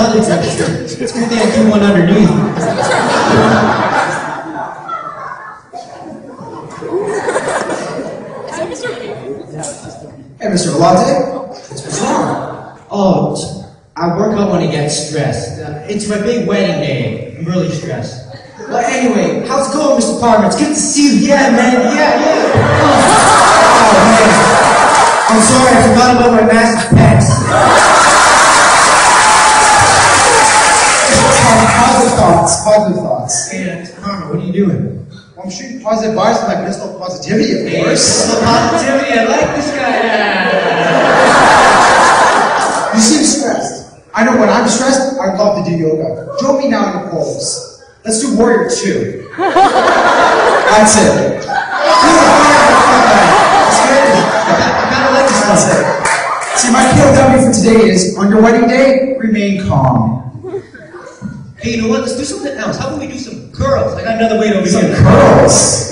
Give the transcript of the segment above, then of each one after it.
some knowledge extra. It's a good thing I do one underneath. Hey, Mr. Latte, what's wrong? Oh, I work out when I get stressed. Uh, it's my big wedding day. I'm really stressed. But anyway, how's it going, Mr. Palmer? It's good to see you. Yeah, man. Yeah, yeah. Oh, man. I'm sorry, I forgot about my massive pecs. Thoughts, positive thoughts. Hey, uh, what are you doing? Well, I'm shooting positive vibes with my pistol positivity, of course. so positivity. I like this guy. You seem stressed. I know when I'm stressed, I'd love to do yoga. Join me now in the pose. Let's do warrior two. That's it. I kind of like this That's stuff. it. See, my POW for today is on your wedding day, remain calm. Hey, you know what? Let's do something else. How about we do some curls? I got another weight over Some here. curls. Mr.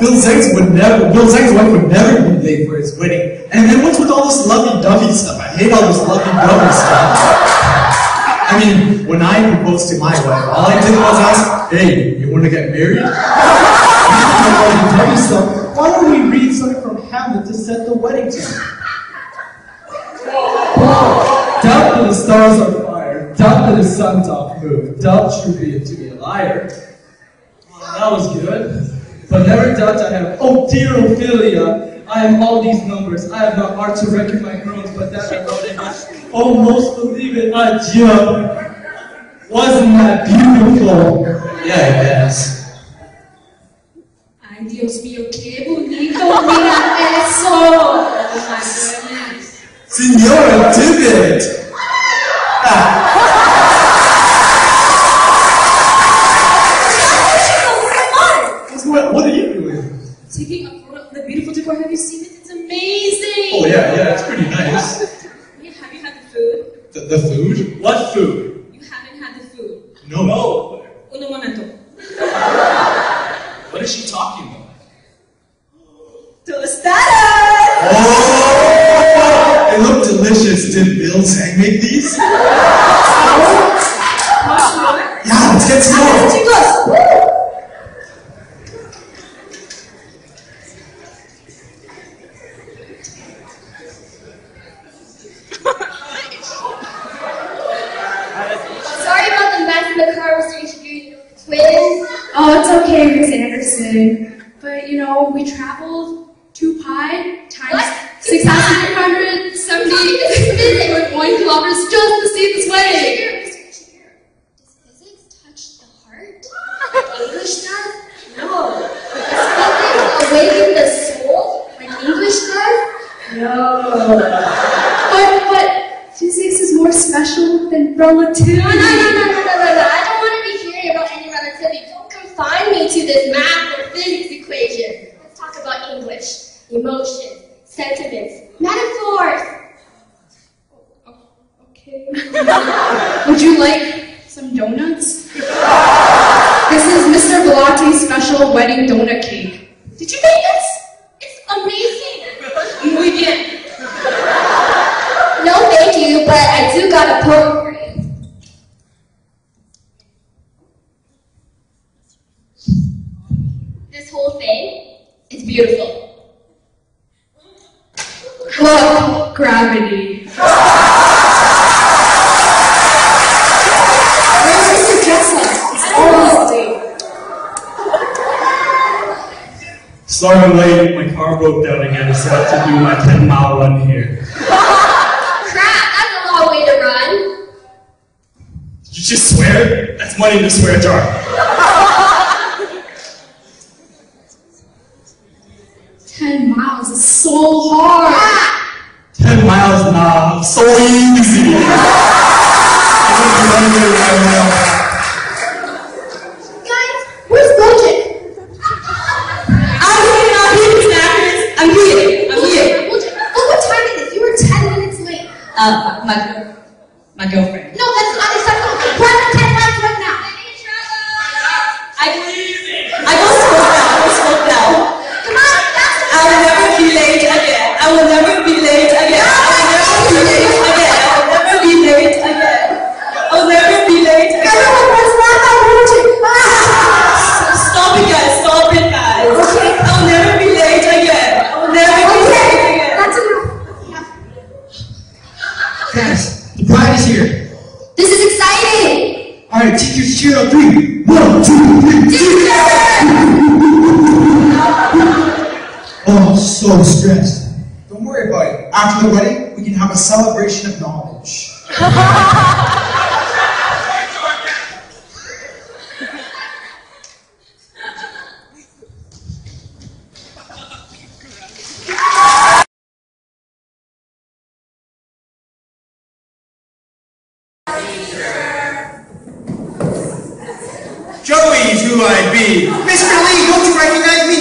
Bill Zhang's would never, Bill Zhang's wife would never be late for his wedding. And then what's with all this lovey-dovey stuff? I hate all this lovey-dovey stuff. I mean, when I proposed to my wife, all I did was ask, hey, you want to get married? Tell you something. Why don't we read something from Hamlet to set the wedding tone? Doubt that the stars are fire, doubt that the sun doth move, doubt you be to be a liar. Well, that was good. But never doubt I have, oh dear Ophelia, I am all these numbers. I have not art to reckon my groans, but that I know they must almost oh, believe it. Adieu. Wasn't that beautiful? Yeah, I guess. Ay, Dios mío, qué bonito, mira eso. Oh my goodness. Senora Tibbet! What's The, the food? What food? You haven't had the food. No. No. Uno momento. What is she talking about? Tostadas! Oh! They look delicious. Did Bill Zhang make these? Yeah, let's get some more. Chicos! Sorry about the mess in the conversation, you twins. Oh, it's okay, Miss Anderson. But you know, we traveled two pi times six thousand three hundred seventy point one kilometers just to see this wedding. Here, Mr. Chair, does physics touch the heart? English does? No. Does physics awaken the soul like English does? No. But but physics is more special than relativity. No, no, no, no, no, no, no, no. I don't want to be hearing about any relativity. Don't confine me to this math or physics equation. Let's talk about English, emotions, sentiments, metaphors. Oh, okay. Would you like some donuts? This is Mr. Velati's special wedding donut cake. Did you make this? It's amazing. Muy bien. No, thank you, but I do got a poem. This whole thing is beautiful. Gravity. Where's late. Sorry I'm late. My car broke down again, so I have to do my 10 mile run here. you just swear? That's money in the swear jar. Ten miles is so hard so easy. so stressed. Don't worry about it. After the wedding, we can have a celebration of knowledge. Joey, who I be. Mr. Lee, don't you recognize me?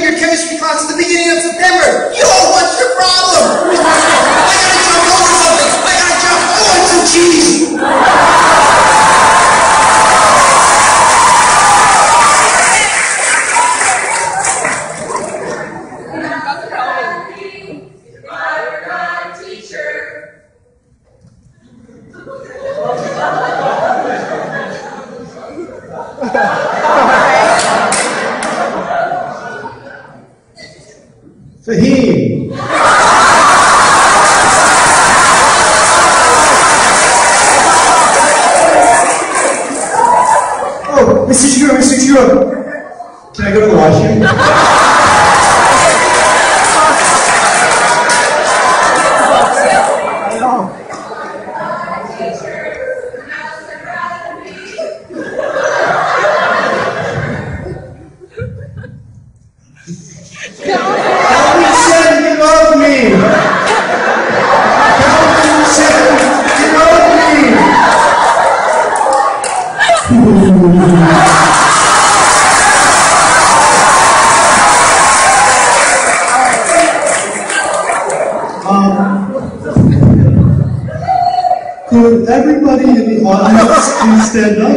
doing your chemistry class at the beginning of September. Yo, what's your problem? I gotta jump over something. I gotta jump. Oh, it's a cheese. me senti, eu me senti, ó, pegando loja. one, please stand up.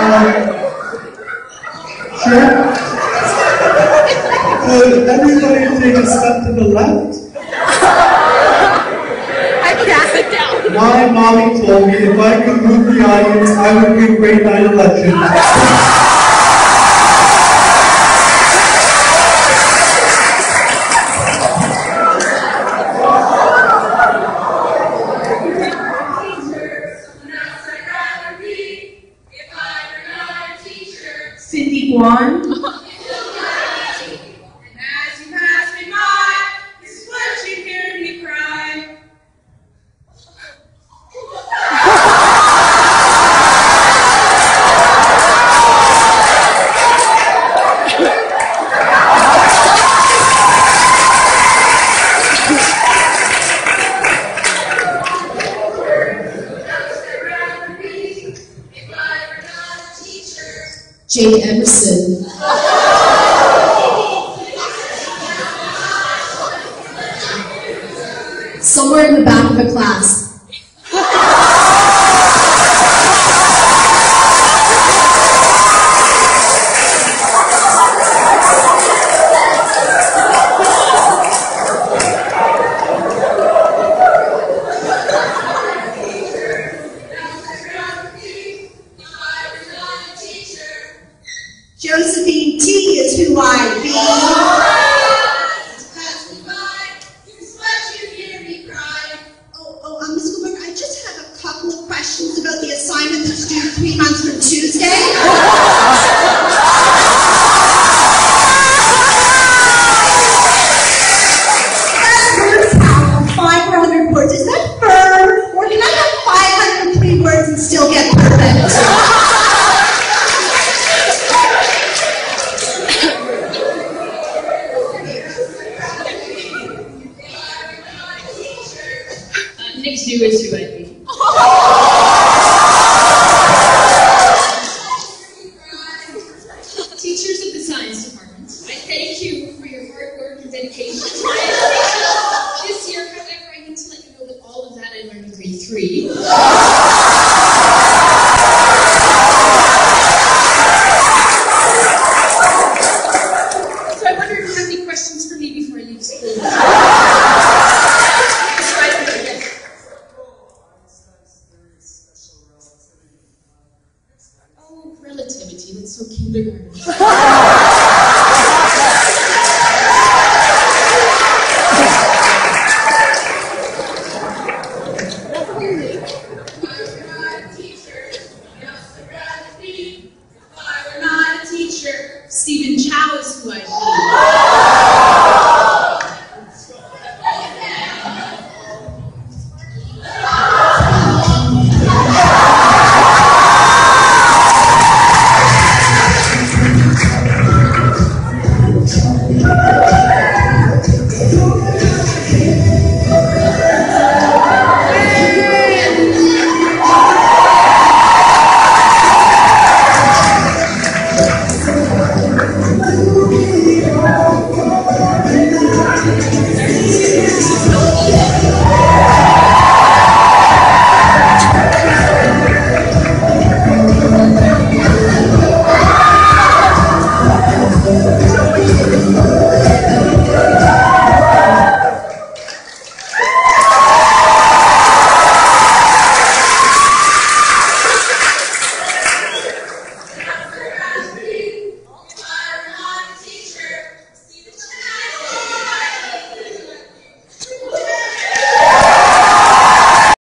Um, sure. Could uh, everybody take a step to the left? My mommy told me if I could move the audience, I would be a great night election. Jane Emerson. Somewhere in the back of a class, Josephine